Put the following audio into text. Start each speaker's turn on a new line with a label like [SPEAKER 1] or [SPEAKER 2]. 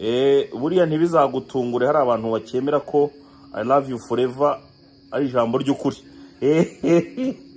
[SPEAKER 1] Eh, buriya ntibizagutungure. Hari abantu bakemera ko i love you forever ari ijambo ry'ukuri. Eh,